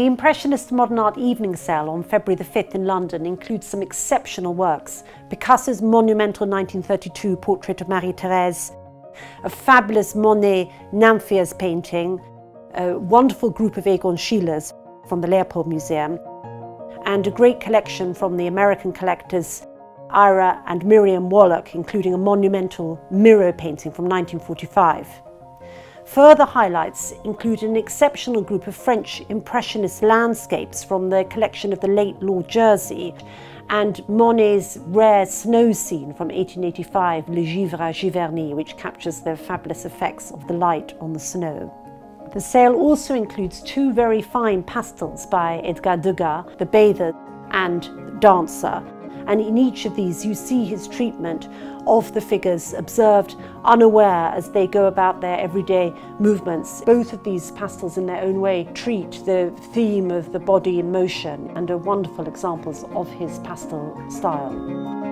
Impressionist Modern Art Evening Sale on February the 5th in London includes some exceptional works. Picasso's monumental 1932 portrait of Marie-Thérèse, a fabulous Monet Nymphéas painting, a wonderful group of Egon Schiele's from the Leopold Museum, and a great collection from the American collectors Ira and Miriam Wallach, including a monumental Miro painting from 1945. Further highlights include an exceptional group of French Impressionist landscapes from the collection of the late Lord Jersey and Monet's rare snow scene from 1885, Le Givre à Giverny, which captures the fabulous effects of the light on the snow. The sale also includes two very fine pastels by Edgar Degas, The Bather and Dancer, and in each of these you see his treatment of the figures observed unaware as they go about their everyday movements. Both of these pastels in their own way treat the theme of the body in motion and are wonderful examples of his pastel style.